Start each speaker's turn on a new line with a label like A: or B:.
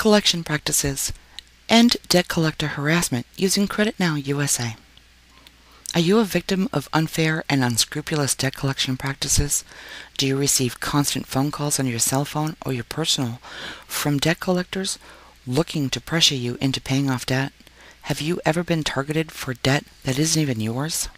A: collection practices, and debt collector harassment using CreditNow USA. Are you a victim of unfair and unscrupulous debt collection practices? Do you receive constant phone calls on your cell phone or your personal from debt collectors looking to pressure you into paying off debt? Have you ever been targeted for debt that isn't even yours?